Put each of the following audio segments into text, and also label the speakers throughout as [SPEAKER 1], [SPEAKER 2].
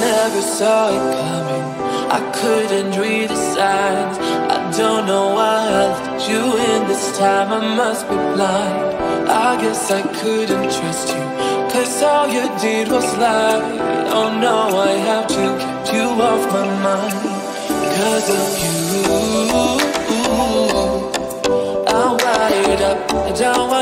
[SPEAKER 1] never saw it coming. I couldn't read the signs. I don't know why I let you in this time. I must be blind. I guess I couldn't trust you. Cause all you did was lie. Oh no, I have to keep you off my mind. Cause of you. I'm wired up. I don't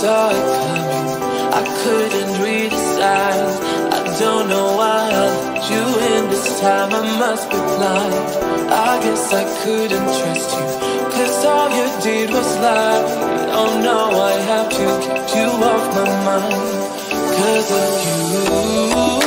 [SPEAKER 1] saw it coming. I couldn't read the signs. I don't know why I let you in this time. I must be blind. I guess I couldn't trust you. Cause all you did was lie. Oh no, I have to keep you off my mind. Cause of you.